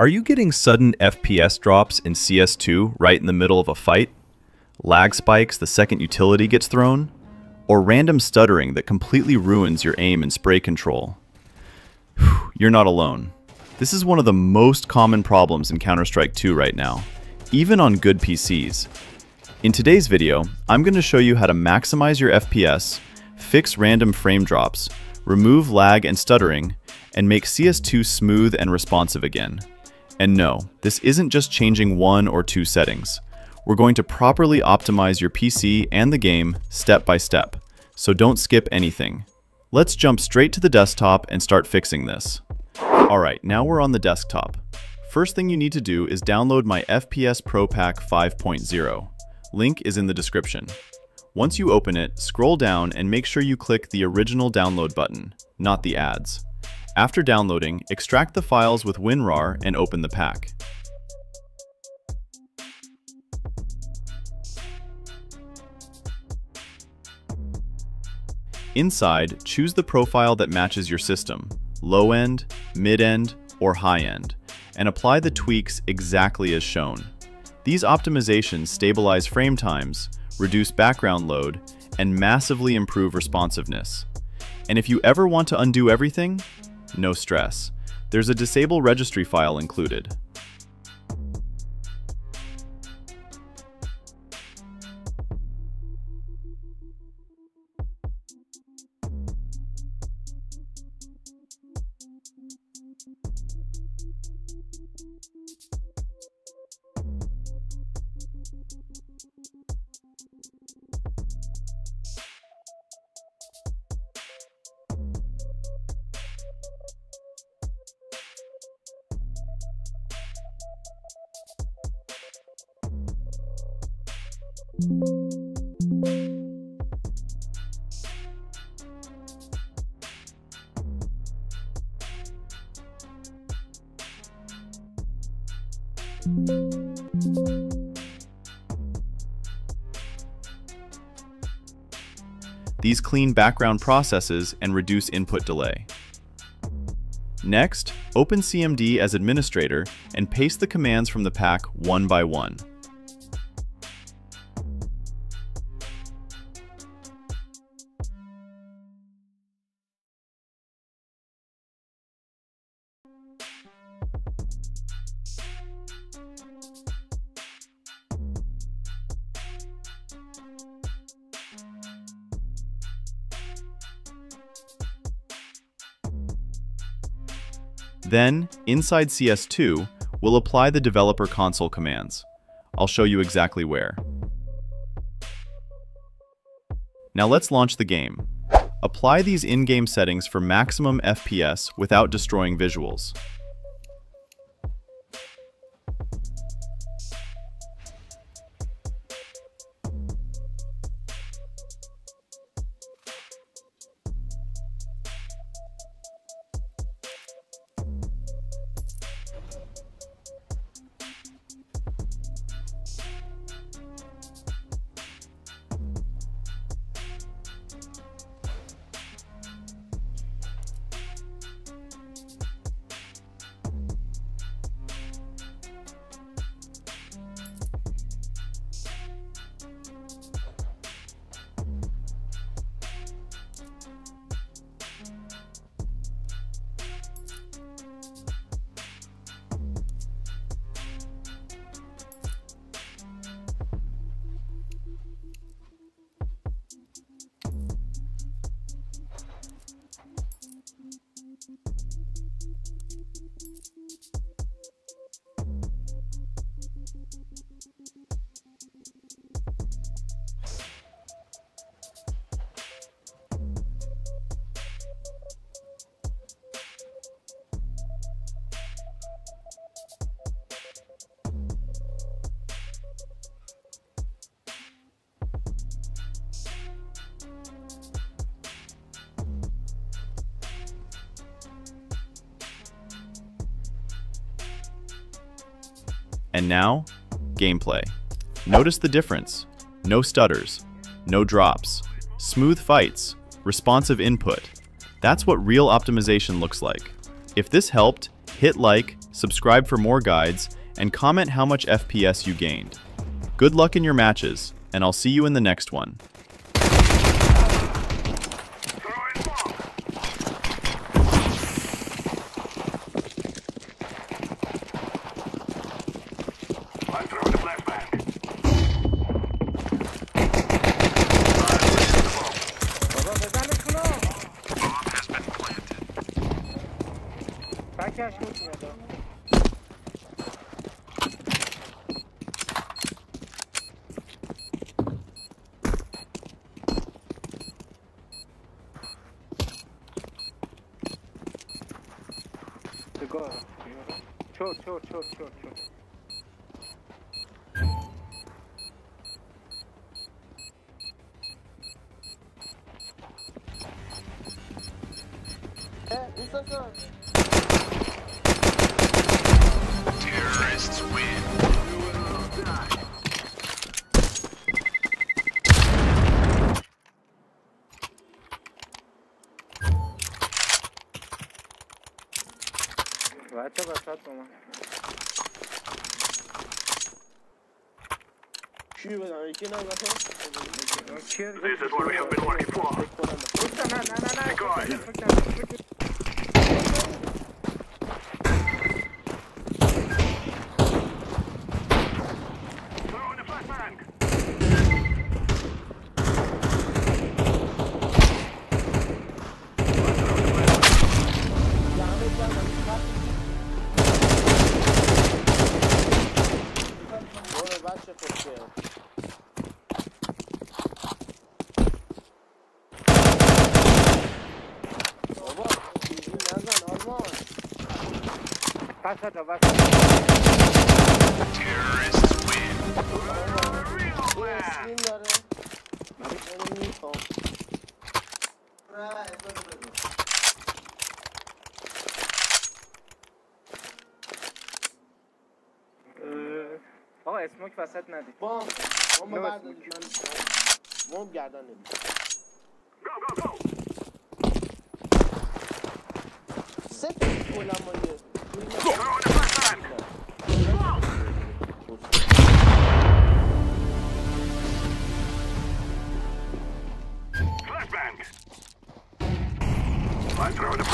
Are you getting sudden FPS drops in CS2 right in the middle of a fight? Lag spikes the second utility gets thrown? Or random stuttering that completely ruins your aim and spray control? Whew, You're not alone. This is one of the most common problems in Counter-Strike 2 right now, even on good PCs. In today's video, I'm going to show you how to maximize your FPS, fix random frame drops, remove lag and stuttering, and make CS2 smooth and responsive again. And no, this isn't just changing one or two settings. We're going to properly optimize your PC and the game step by step, so don't skip anything. Let's jump straight to the desktop and start fixing this. Alright, now we're on the desktop. First thing you need to do is download my FPS Pro Pack 5.0. Link is in the description. Once you open it, scroll down and make sure you click the original download button, not the ads. After downloading, extract the files with WinRAR and open the pack. Inside, choose the profile that matches your system, low end, mid end, or high end, and apply the tweaks exactly as shown. These optimizations stabilize frame times, reduce background load, and massively improve responsiveness. And if you ever want to undo everything, no stress. There's a disable registry file included. These clean background processes and reduce input delay. Next, open CMD as administrator and paste the commands from the pack one by one. Then, inside CS2, we'll apply the developer console commands. I'll show you exactly where. Now let's launch the game. Apply these in-game settings for maximum FPS without destroying visuals. And now, gameplay. Notice the difference. No stutters, no drops, smooth fights, responsive input. That's what real optimization looks like. If this helped, hit like, subscribe for more guides, and comment how much FPS you gained. Good luck in your matches, and I'll see you in the next one. 超超超超え、ミサさん。Até abaixado, toma. This is what we have been working for. Throw in the flashbang. Baba, bizi. Terrorists win. اسموک وسط ندید. بام بام بعد بام گردن ندید سفت گلمانی Flashbang! I throw the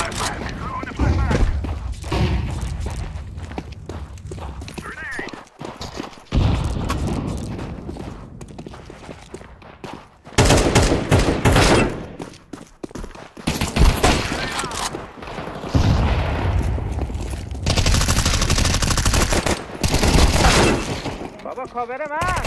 खबर है मैं।